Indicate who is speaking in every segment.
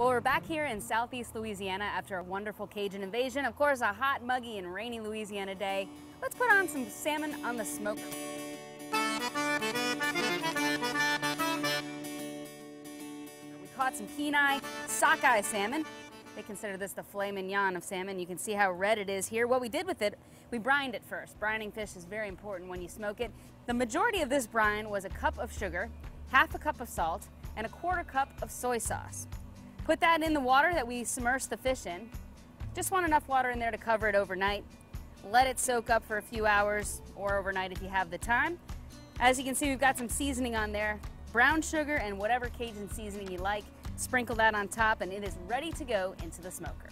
Speaker 1: Well, we're back here in southeast Louisiana after a wonderful Cajun invasion. Of course, a hot, muggy, and rainy Louisiana day. Let's put on some salmon on the smoker. We caught some Kenai sockeye salmon. They consider this the filet mignon of salmon. You can see how red it is here. What we did with it, we brined it first. Brining fish is very important when you smoke it. The majority of this brine was a cup of sugar, half a cup of salt, and a quarter cup of soy sauce. Put that in the water that we submerged the fish in. Just want enough water in there to cover it overnight. Let it soak up for a few hours or overnight if you have the time. As you can see, we've got some seasoning on there. Brown sugar and whatever Cajun seasoning you like. Sprinkle that on top and it is ready to go into the smoker.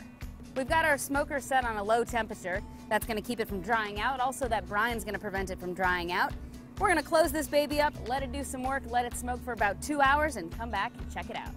Speaker 1: We've got our smoker set on a low temperature. That's going to keep it from drying out. Also, that brine's going to prevent it from drying out. We're going to close this baby up, let it do some work, let it smoke for about two hours, and come back and check it out.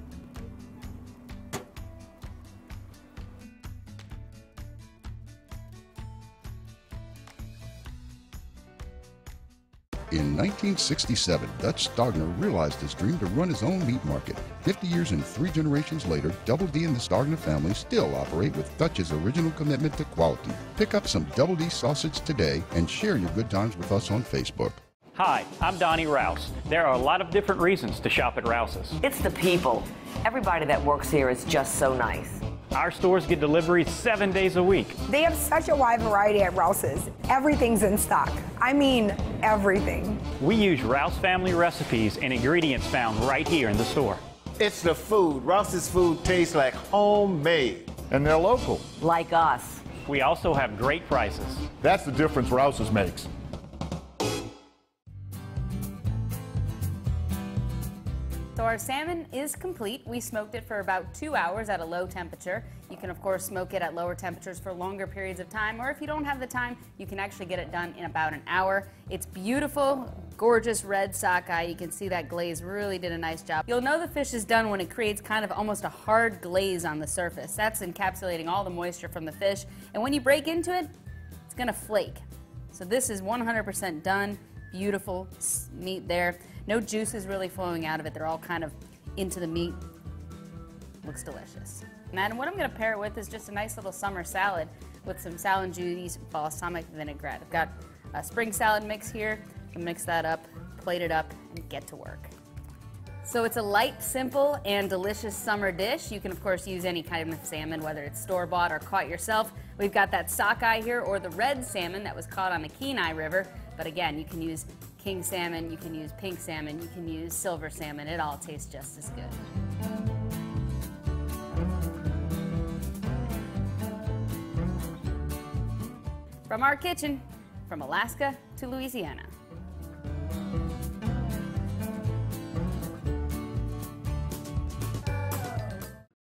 Speaker 2: In 1967, Dutch Stogner realized his dream to run his own meat market. 50 years and three generations later, Double D and the Stogner family still operate with Dutch's original commitment to quality. Pick up some Double D sausage today and share your good times with us on Facebook.
Speaker 3: Hi, I'm Donnie Rouse. There are a lot of different reasons to shop at Rouse's.
Speaker 4: It's the people. Everybody that works here is just so nice.
Speaker 3: Our stores get deliveries seven days a week.
Speaker 5: They have such a wide variety at Rouse's. Everything's in stock. I mean, everything.
Speaker 3: We use Rouse family recipes and ingredients found right here in the store.
Speaker 6: It's the food. Rouse's food tastes like homemade.
Speaker 7: And they're local.
Speaker 4: Like us.
Speaker 3: We also have great prices.
Speaker 7: That's the difference Rouse's makes.
Speaker 1: So our salmon is complete. We smoked it for about two hours at a low temperature. You can of course smoke it at lower temperatures for longer periods of time, or if you don't have the time, you can actually get it done in about an hour. It's beautiful, gorgeous red sockeye. You can see that glaze really did a nice job. You'll know the fish is done when it creates kind of almost a hard glaze on the surface. That's encapsulating all the moisture from the fish. And when you break into it, it's gonna flake. So this is 100% done. Beautiful meat there. No juice is really flowing out of it. They're all kind of into the meat. Looks delicious. And what I'm to pair it with is just a nice little summer salad with some Sal and Judy's balsamic vinaigrette. I've got a spring salad mix here. mix that up, plate it up, and get to work. So it's a light, simple, and delicious summer dish. You can, of course, use any kind of salmon, whether it's store-bought or caught yourself. We've got that sockeye here, or the red salmon that was caught on the Kenai River. But again, you can use king salmon, you can use pink salmon, you can use silver salmon. It all tastes just as good. From our kitchen, from Alaska to Louisiana.